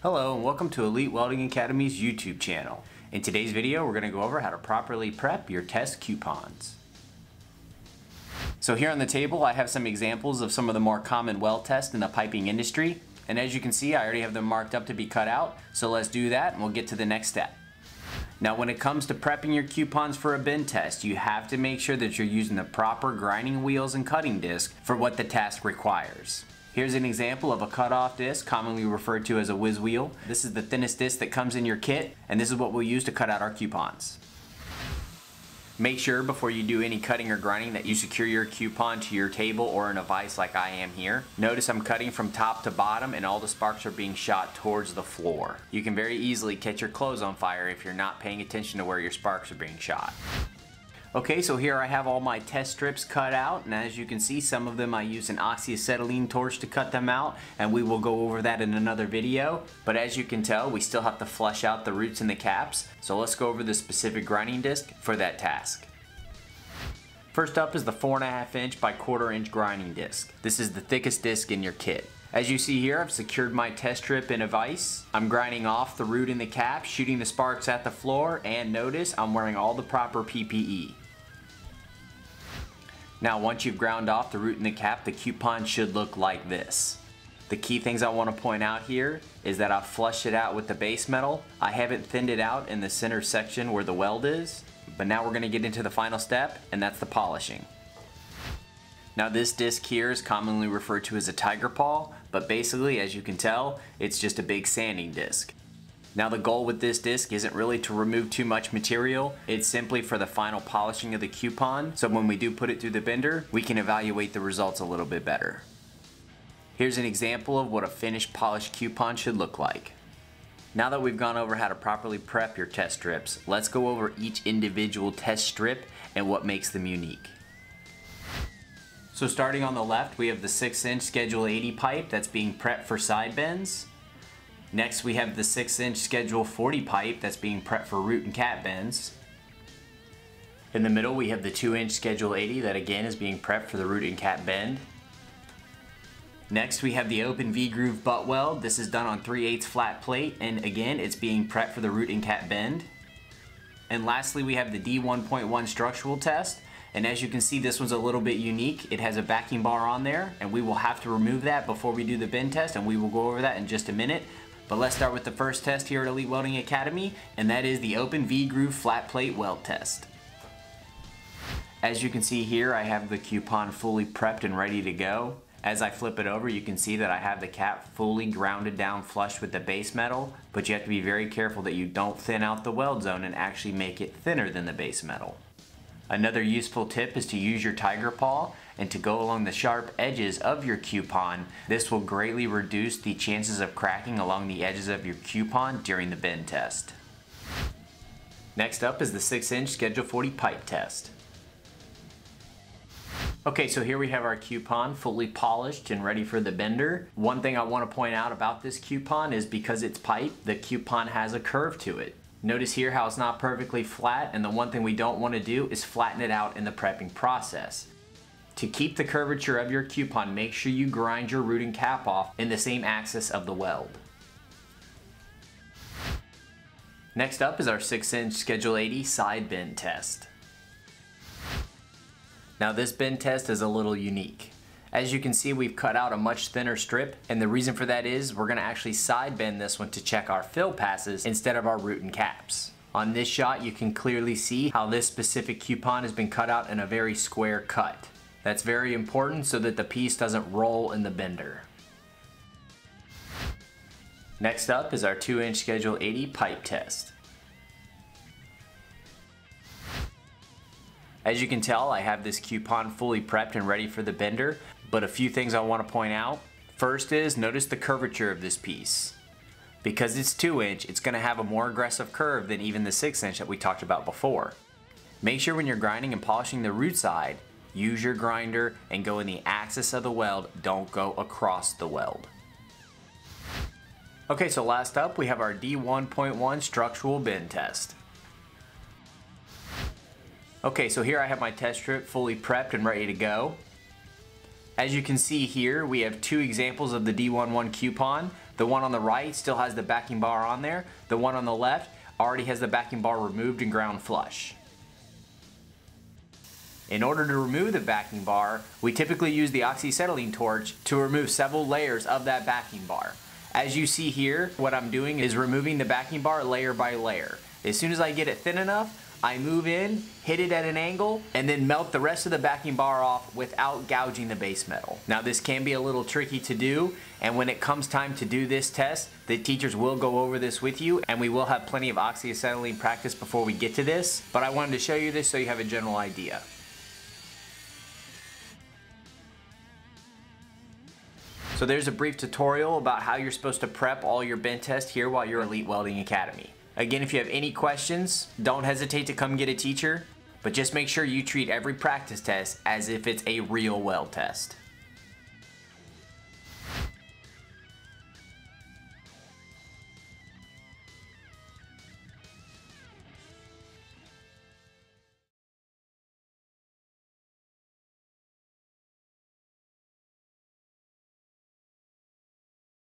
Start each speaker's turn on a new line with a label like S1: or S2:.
S1: Hello and welcome to Elite Welding Academy's YouTube channel. In today's video we're going to go over how to properly prep your test coupons. So here on the table I have some examples of some of the more common weld tests in the piping industry and as you can see I already have them marked up to be cut out so let's do that and we'll get to the next step. Now when it comes to prepping your coupons for a bend test, you have to make sure that you're using the proper grinding wheels and cutting disc for what the task requires. Here's an example of a cutoff disc, commonly referred to as a whiz wheel. This is the thinnest disc that comes in your kit, and this is what we'll use to cut out our coupons. Make sure before you do any cutting or grinding that you secure your coupon to your table or in a vise like I am here. Notice I'm cutting from top to bottom and all the sparks are being shot towards the floor. You can very easily catch your clothes on fire if you're not paying attention to where your sparks are being shot. Okay, so here I have all my test strips cut out, and as you can see, some of them I use an oxyacetylene torch to cut them out, and we will go over that in another video. But as you can tell, we still have to flush out the roots and the caps, so let's go over the specific grinding disc for that task. First up is the 4.5 inch by quarter inch grinding disc. This is the thickest disc in your kit. As you see here, I've secured my test strip in a vise. I'm grinding off the root and the cap, shooting the sparks at the floor, and notice I'm wearing all the proper PPE. Now once you've ground off the root and the cap, the coupon should look like this. The key things I want to point out here is that I've flushed it out with the base metal. I haven't thinned it out in the center section where the weld is, but now we're going to get into the final step, and that's the polishing. Now this disc here is commonly referred to as a tiger paw, but basically as you can tell, it's just a big sanding disc. Now the goal with this disc isn't really to remove too much material, it's simply for the final polishing of the coupon, so when we do put it through the bender, we can evaluate the results a little bit better. Here's an example of what a finished polished coupon should look like. Now that we've gone over how to properly prep your test strips, let's go over each individual test strip and what makes them unique. So starting on the left, we have the 6 inch Schedule 80 pipe that's being prepped for side bends. Next we have the 6 inch Schedule 40 pipe that's being prepped for root and cap bends. In the middle we have the 2 inch Schedule 80 that again is being prepped for the root and cap bend. Next we have the open V-groove butt weld. This is done on 3 8 flat plate and again it's being prepped for the root and cap bend. And lastly we have the D1.1 structural test and as you can see this one's a little bit unique. It has a backing bar on there and we will have to remove that before we do the bend test and we will go over that in just a minute. But let's start with the first test here at Elite Welding Academy and that is the open V-groove flat plate weld test. As you can see here I have the coupon fully prepped and ready to go. As I flip it over, you can see that I have the cap fully grounded down flush with the base metal, but you have to be very careful that you don't thin out the weld zone and actually make it thinner than the base metal. Another useful tip is to use your tiger paw and to go along the sharp edges of your coupon. This will greatly reduce the chances of cracking along the edges of your coupon during the bend test. Next up is the 6 inch Schedule 40 pipe test. Okay, so here we have our coupon fully polished and ready for the bender. One thing I want to point out about this coupon is because it's pipe, the coupon has a curve to it. Notice here how it's not perfectly flat and the one thing we don't want to do is flatten it out in the prepping process. To keep the curvature of your coupon, make sure you grind your root and cap off in the same axis of the weld. Next up is our 6 inch Schedule 80 side bend test. Now this bend test is a little unique. As you can see we've cut out a much thinner strip and the reason for that is we're going to actually side bend this one to check our fill passes instead of our root and caps. On this shot you can clearly see how this specific coupon has been cut out in a very square cut. That's very important so that the piece doesn't roll in the bender. Next up is our 2 inch Schedule 80 pipe test. As you can tell, I have this coupon fully prepped and ready for the bender, but a few things I want to point out. First is, notice the curvature of this piece. Because it's 2 inch, it's going to have a more aggressive curve than even the 6 inch that we talked about before. Make sure when you're grinding and polishing the root side, use your grinder and go in the axis of the weld, don't go across the weld. Okay, so last up we have our D1.1 structural bend test. Okay, so here I have my test strip fully prepped and ready to go. As you can see here, we have two examples of the D1.1 coupon. The one on the right still has the backing bar on there. The one on the left already has the backing bar removed and ground flush. In order to remove the backing bar, we typically use the oxyacetylene torch to remove several layers of that backing bar. As you see here, what I'm doing is removing the backing bar layer by layer. As soon as I get it thin enough, I move in, hit it at an angle, and then melt the rest of the backing bar off without gouging the base metal. Now this can be a little tricky to do, and when it comes time to do this test, the teachers will go over this with you, and we will have plenty of oxyacetylene practice before we get to this, but I wanted to show you this so you have a general idea. So there's a brief tutorial about how you're supposed to prep all your bend tests here while you're Elite Welding Academy. Again, if you have any questions, don't hesitate to come get a teacher, but just make sure you treat every practice test as if it's a real weld test.